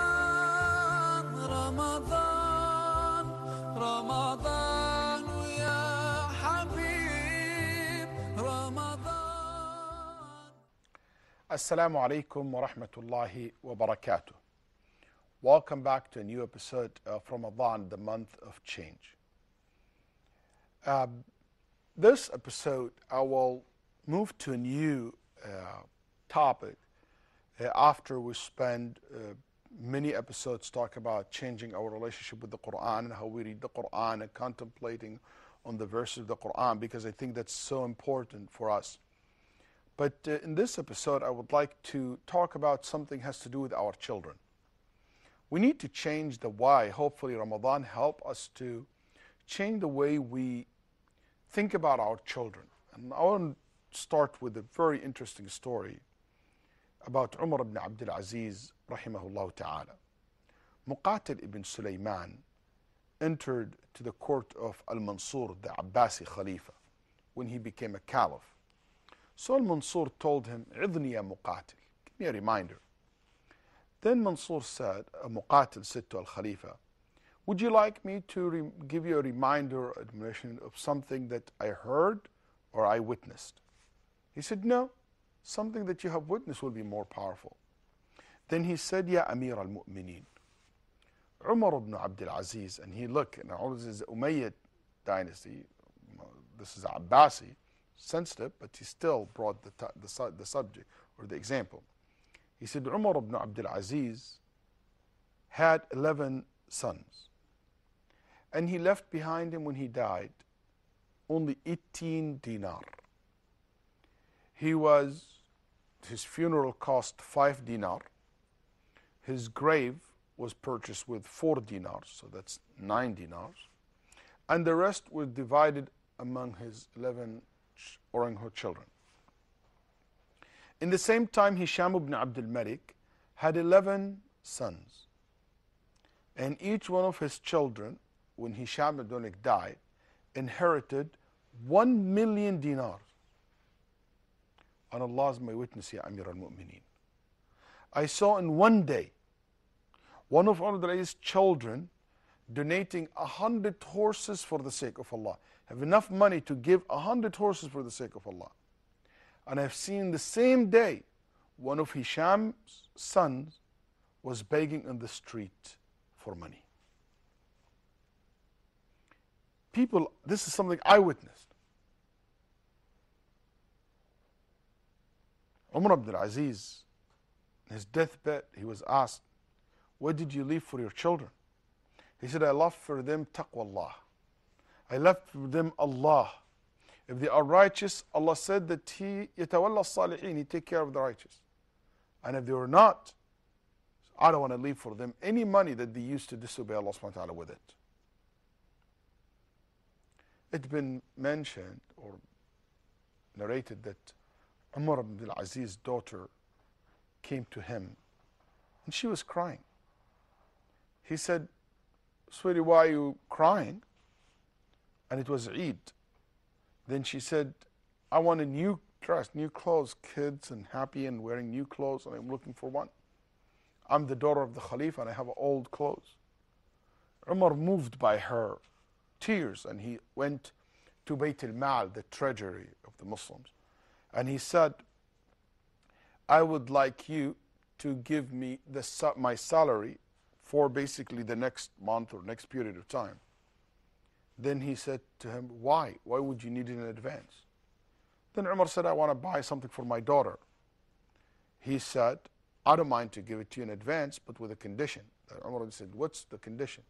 رمضان رمضان رمضان يا حبيب رمضان Assalamu alaikum wa rahmatullahi wa barakatuh. Welcome back to a new episode of Ramadan, the month of change. Um, this episode, I will move to a new uh, topic uh, after we spend uh, many episodes talk about changing our relationship with the Quran and how we read the Quran and contemplating on the verses of the Quran because I think that's so important for us. But uh, in this episode, I would like to talk about something has to do with our children. We need to change the why. Hopefully, Ramadan help us to change the way we think about our children. And I want to start with a very interesting story about Umar ibn Abdul Aziz, rahimahullah ta'ala. Muqatil ibn Sulaiman entered to the court of Al Mansur, the Abbasi Khalifa, when he became a caliph. So Al Mansur told him, Idni Muqatil, give me a reminder. Then Mansur said, Muqatil said to Al Khalifa, Would you like me to give you a reminder or admonition of something that I heard or I witnessed? He said, No, something that you have witnessed will be more powerful. Then he said, Ya Amir al Mu'mineen, Umar ibn Abdul Aziz, and he looked, and all this is Umayyad dynasty, this is Abbasi, sensitive, but he still brought the, the, the subject or the example. He said, Umar ibn Abdul Aziz had 11 sons, and he left behind him when he died only 18 dinar. He was, his funeral cost 5 dinar. His grave was purchased with 4 dinars, so that's 9 dinars. And the rest was divided among his 11 ch- or her children. In the same time, Hisham ibn Abdul Malik had 11 sons. And each one of his children, when Hisham ibn Malik died, inherited 1 million dinars. And Allah is my witness, Ya Amir al Mu'mineen. I saw in one day one of Abdul's children donating a hundred horses for the sake of Allah. Have enough money to give a hundred horses for the sake of Allah. And I've seen the same day one of Hisham's sons was begging in the street for money. People, this is something I witnessed. Umar Abdul Aziz, his deathbed, he was asked, What did you leave for your children? He said, I left for them taqwallah. I left for them Allah. If they are righteous, Allah said that He yatawalla salihin, He take care of the righteous. And if they were not, I don't want to leave for them any money that they used to disobey Allah subhanahu wa ta'ala with it. It's been mentioned or narrated that Umar ibn Aziz's daughter came to him and she was crying. He said, Sweetie, why are you crying? And it was Eid. Then she said, I want a new dress, new clothes, kids and happy and wearing new clothes, and I'm looking for one. I'm the daughter of the Khalifa and I have old clothes. Umar moved by her tears and he went to Bayt al-Mal, the treasury of the Muslims. And he said, I would like you to give me the, my salary for basically the next month or next period of time. Then he said to him, Why? Why would you need it in advance? Then Umar said, I want to buy something for my daughter. He said, I don't mind to give it to you in advance, but with a condition. Umar said, What's the condition?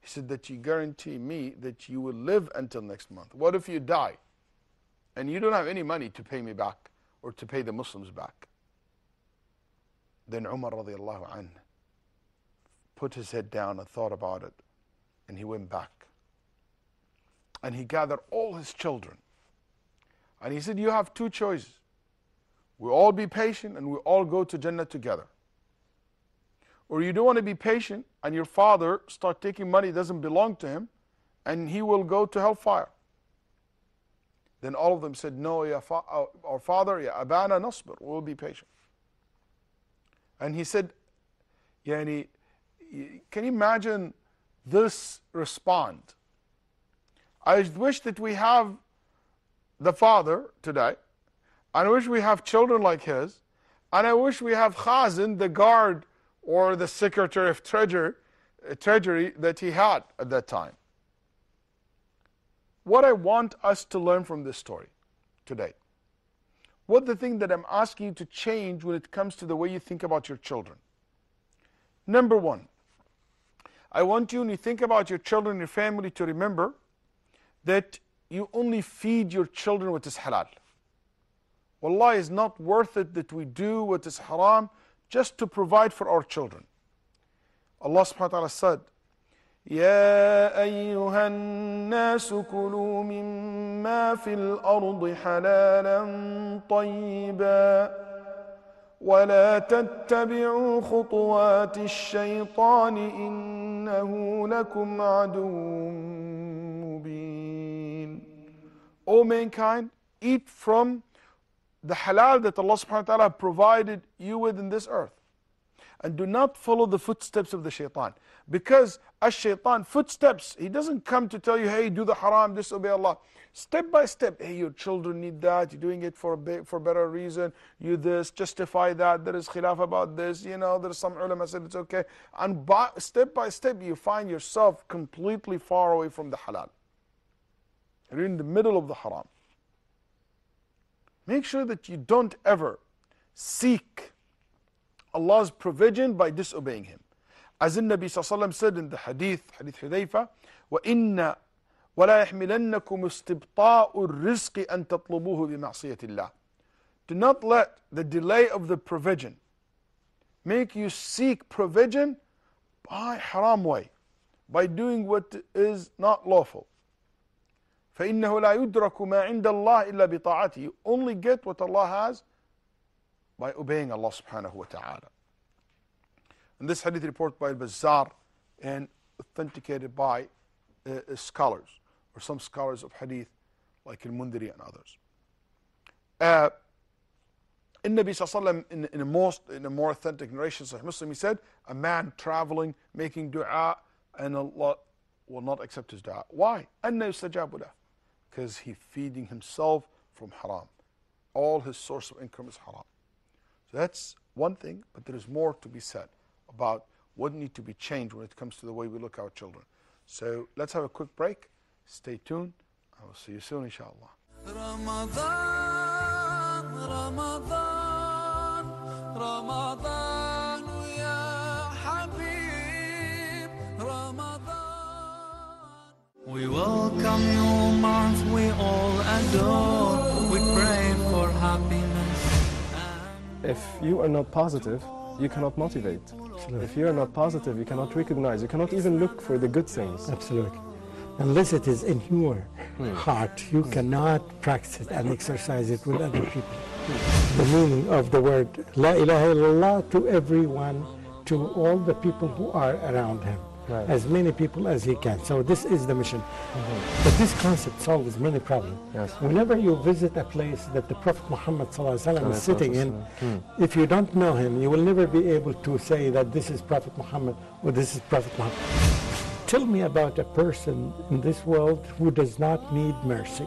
He said, That you guarantee me that you will live until next month. What if you die? And you don't have any money to pay me back or to pay the Muslims back. Then Umar radiallahu anh put his head down and thought about it, and he went back. And he gathered all his children. And he said, You have two choices. We all be patient and we all go to Jannah together. Or you don't want to be patient and your father start taking money that doesn't belong to him and he will go to hellfire. Then all of them said, No, ya fa- uh, our father, ya abana nasbir, we'll be patient. And he said, Yani, can you imagine this respond? I wish that we have the father today, and I wish we have children like his, and I wish we have Khazin, the guard or the secretary of treasury, treasury that he had at that time. What I want us to learn from this story today, what the thing that I'm asking you to change when it comes to the way you think about your children. Number one, I want you, when you think about your children, your family, to remember that you only feed your children what is halal. Wallah is not worth it that we do what is haram just to provide for our children. Allah subhanahu wa ta'ala said, يا أيها الناس كلوا مما في الأرض حلالا طيبا ولا تتبعوا خطوات الشيطان إنه لكم عدو مبين O mankind, eat from the halal that Allah subhanahu wa ta'ala provided you with in this earth. And do not follow the footsteps of the shaitan. Because as shaitan, footsteps, he doesn't come to tell you, hey, do the haram, disobey Allah. Step by step, hey, your children need that, you're doing it for a for better reason, you this, justify that, there is khilaf about this, you know, there's some ulama said it's okay. And by, step by step, you find yourself completely far away from the halal. You're in the middle of the haram. Make sure that you don't ever seek Allah's provision by disobeying Him. As the Nabi ﷺ said in the hadith, hadith Hudayfa, وَإِنَّ وَلَا يَحْمِلَنَّكُمُ اسْتِبْطَاءُ الرِّزْقِ أَن تَطْلُبُوهُ بِمَعْصِيَةِ اللَّهِ Do not let the delay of the provision make you seek provision by haram way, by doing what is not lawful. فإنه لا يدرك ما عند الله إلا بطاعته. You only get what Allah has by obeying Allah subhanahu wa ta'ala. And this hadith reported by Al-Bazzar and authenticated by uh, scholars or some scholars of hadith like Al-Mundiri and others. Uh, in Nabi Sallallahu in, in, a most, in a more authentic narration, Sahih Muslim, he said, a man traveling, making dua, and Allah will not accept his dua. Why? Because he's feeding himself from haram. All his source of income is haram. So that's one thing, but there is more to be said about what needs to be changed when it comes to the way we look at our children. So let's have a quick break. Stay tuned. I will see you soon, inshallah. رمضان رمضان رمضان يا حبيب رمضان We welcome your month we all adore We pray for happiness and If you are not positive, you cannot motivate. If you are not positive, you cannot recognize. You cannot even look for the good things. Absolutely. Unless it is in your hmm. heart, you hmm. cannot practice it and exercise it with other people. The meaning of the word La ilaha illallah to everyone, to all the people who are around him. Right. As many people as he can. So this is the mission. But this concept solves many problems. Yes. Whenever you visit a place that the Prophet Muhammad is sitting in, Hmm. if you don't know him, you will never be able to say that this is Prophet Muhammad or this is Prophet Muhammad. Tell me about a person in this world who does not need mercy.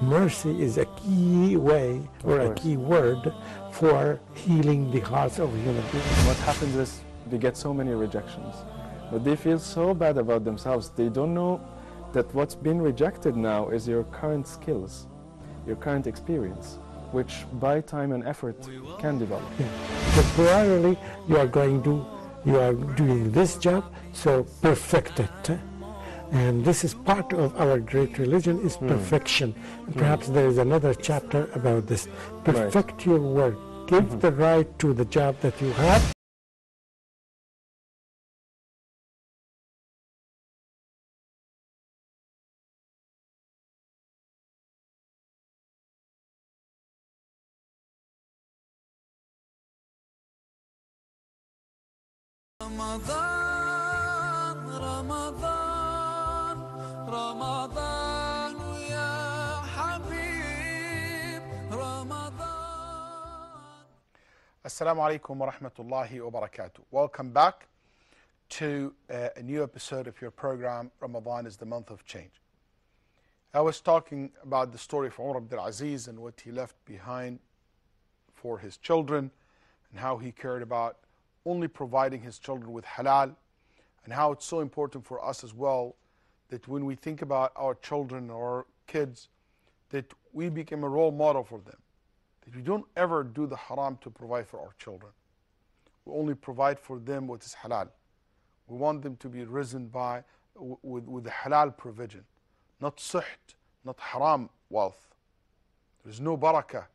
Mercy is a key way or a key word for healing the hearts of human beings. What happens is they get so many rejections, but they feel so bad about themselves. They don't know that what's been rejected now is your current skills, your current experience, which by time and effort can develop. Yeah. Temporarily, you are going to, you are doing this job, so perfect it. And this is part of our great religion is hmm. perfection. And perhaps there is another chapter about this. Perfect your work. Give mm-hmm. the right to the job that you have. Assalamu alaikum wa rahmatullahi wa barakatuh. Welcome back to uh, a new episode of your program, Ramadan is the month of change. I was talking about the story of Umar Abdul Aziz and what he left behind for his children and how he cared about only providing his children with halal and how it's so important for us as well that when we think about our children or kids that we become a role model for them that we don't ever do the haram to provide for our children we only provide for them what is halal. We want them to be risen by with, with the halal provision not suht not haram wealth. There's no barakah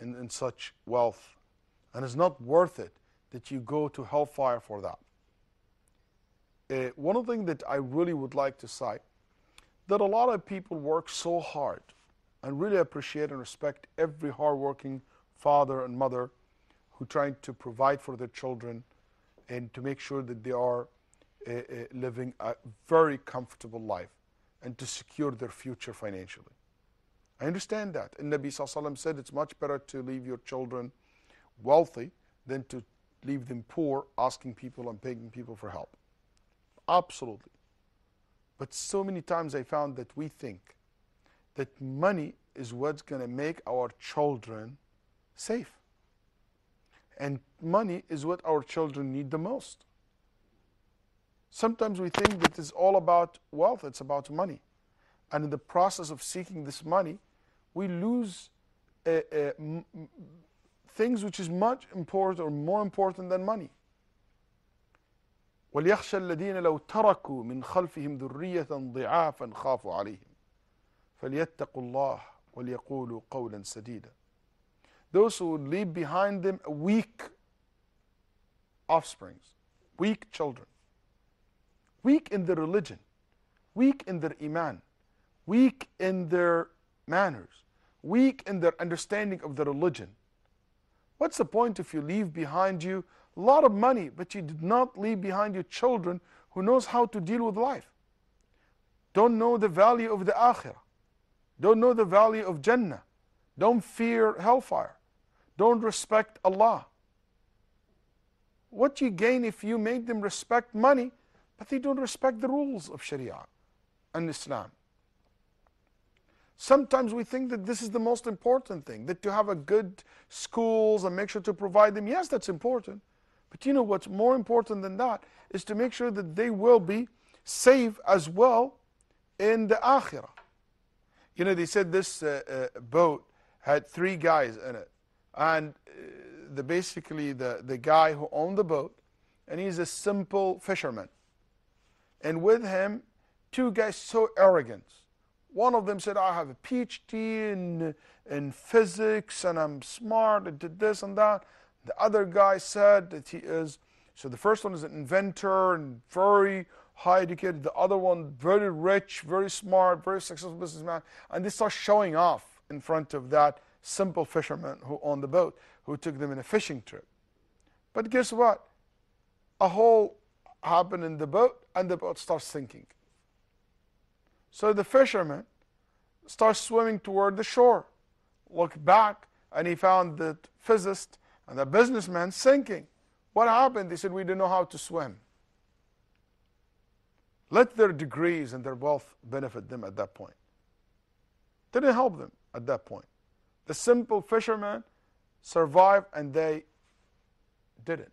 in, in such wealth. And it's not worth it that you go to hellfire for that. Uh, one things that I really would like to cite that a lot of people work so hard and really appreciate and respect every hardworking father and mother who trying to provide for their children and to make sure that they are uh, uh, living a very comfortable life and to secure their future financially. I understand that. And Nabi Sallallahu said it's much better to leave your children wealthy than to leave them poor, asking people and begging people for help. Absolutely. But so many times I found that we think that money is what's going to make our children safe. And money is what our children need the most. Sometimes we think that it's all about wealth, it's about money. And in the process of seeking this money, we lose uh, uh, things which is much important or more important than money. وليخشى الذين لو تركوا من خلفهم ذرية ضعافا خافوا عليهم فليتقوا الله وليقولوا قولا سديدا Those who would leave behind them weak offsprings, weak children, weak in their religion, weak in their iman, weak in their manners, weak in their understanding of the religion. What's the point if you leave behind you a lot of money, but you did not leave behind your children who knows how to deal with life. Don't know the value of the akhirah. don't know the value of Jannah. Don't fear hellfire. Don't respect Allah. What you gain if you make them respect money, but they don't respect the rules of Sharia and Islam. Sometimes we think that this is the most important thing, that to have a good schools and make sure to provide them. Yes, that's important. But you know what's more important than that is to make sure that they will be safe as well in the akhirah. You know, they said this uh, uh, boat had three guys in it. And uh, the, basically, the, the guy who owned the boat, and he's a simple fisherman. And with him, two guys so arrogant. One of them said, I have a PhD in, in physics and I'm smart, I did this and that. The other guy said that he is, so the first one is an inventor and very high educated. The other one, very rich, very smart, very successful businessman. And they start showing off in front of that simple fisherman who owned the boat, who took them in a fishing trip. But guess what? A hole happened in the boat and the boat starts sinking. So the fisherman starts swimming toward the shore. Looked back and he found the physicist and the businessman sinking. What happened? They said, We don't know how to swim. Let their degrees and their wealth benefit them at that point. Didn't help them at that point. The simple fishermen survived and they didn't.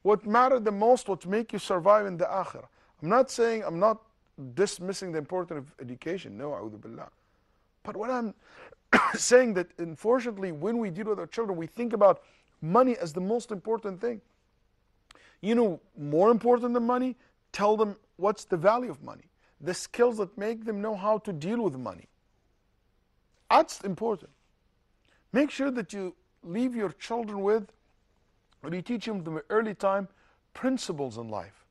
What mattered the most, what make you survive in the akhirah. I'm not saying, I'm not dismissing the importance of education. No, a'udhu billah. But what I'm saying that unfortunately, when we deal with our children, we think about money as the most important thing. You know, more important than money, tell them what's the value of money, the skills that make them know how to deal with money. That's important. Make sure that you leave your children with, or you teach them from early time, principles in life.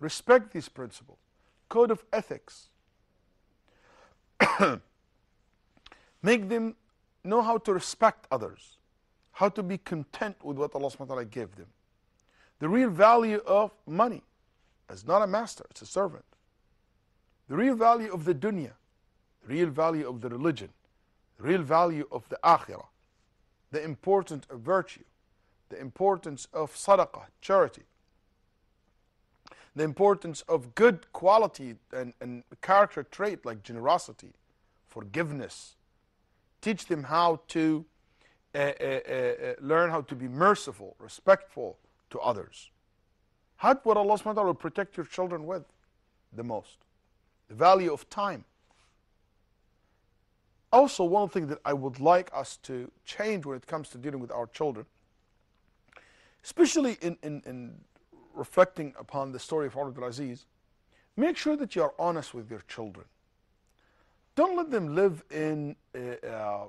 Respect these principles, code of ethics. Make them know how to respect others, how to be content with what Allah subhanahu wa ta'ala gave them. The real value of money is not a master, it's a servant. The real value of the dunya, the real value of the religion, the real value of the akhirah, the importance of virtue, the importance of sadaqah, charity, the importance of good quality and, and character trait like generosity, forgiveness. Teach them how to uh, uh, uh, learn how to be merciful, respectful to others. How what Allah subhanahu wa ta'ala protect your children with the most. The value of time. Also, one thing that I would like us to change when it comes to dealing with our children, especially in, in, in reflecting upon the story of Abdul Aziz, make sure that you are honest with your children. Don't let them live in, uh, uh,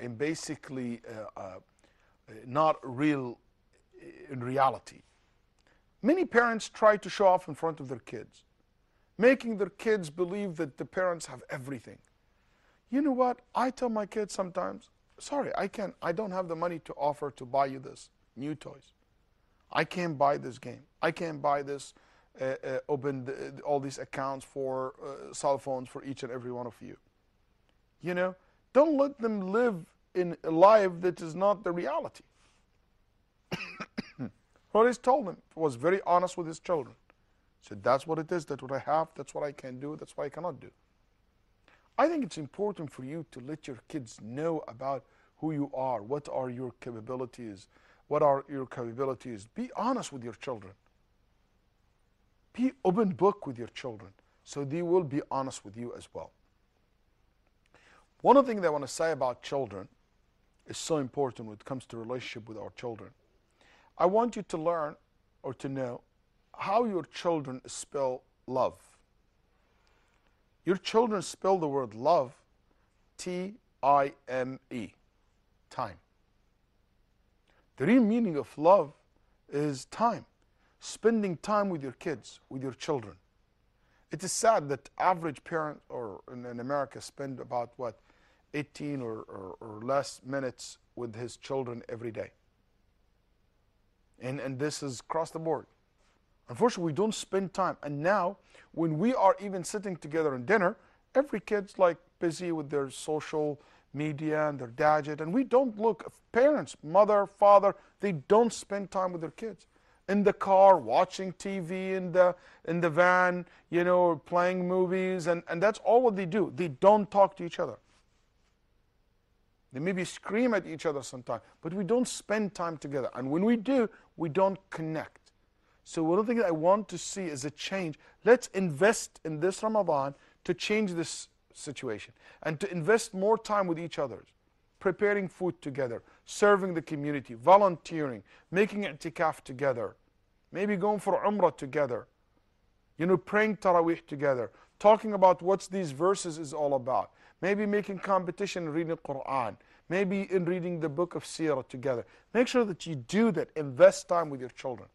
in basically uh, uh not real, in reality. Many parents try to show off in front of their kids, making their kids believe that the parents have everything. You know what? I tell my kids sometimes, sorry, I can't, I don't have the money to offer to buy you this new toys. I can't buy this game. I can't buy this, uh, uh, open the, all these accounts for uh, cell phones for each and every one of you. You know, don't let them live in a life that is not the reality. He's told him was very honest with his children. He said, that's what it is, that's what I have, that's what I can do, that's what I cannot do. I think it's important for you to let your kids know about who you are, what are your capabilities, what are your capabilities. Be honest with your children. Be open book with your children so they will be honest with you as well. One of the things that I want to say about children is so important when it comes to relationship with our children. I want you to learn or to know how your children spell love. Your children spell the word love T I M E, time. The real meaning of love is time, spending time with your kids, with your children. It is sad that average parent or in, in America spend about what 18 or, or, or, less minutes with his children every day. And, and this is across the board. Unfortunately, we don't spend time. And now, when we are even sitting together in dinner, every kid's like busy with their social media and their gadget, and we don't look. Parents, mother, father, they don't spend time with their kids. In the car, watching TV, in the in the van, you know, playing movies, and, and that's all what they do. They don't talk to each other. They maybe scream at each other sometimes, but we don't spend time together. And when we do, we don't connect. So one of the things I want to see is a change. Let's invest in this Ramadan to change this situation and to invest more time with each other, preparing food together, serving the community, volunteering, making i'tikaf together, maybe going for umrah together, you know, praying tarawih together, talking about what these verses is all about, maybe making competition in reading Quran, maybe in reading the book of Sirah together. Make sure that you do that. Invest time with your children.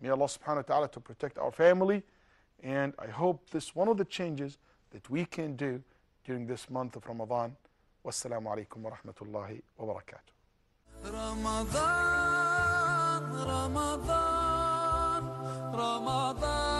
May Allah subhanahu wa ta'ala to protect our family. And I hope this one of the changes that we can do during this month of Ramadan. Wassalamu alaikum wa rahmatullahi wa barakatuh. Ramadan, Ramadan, Ramadan.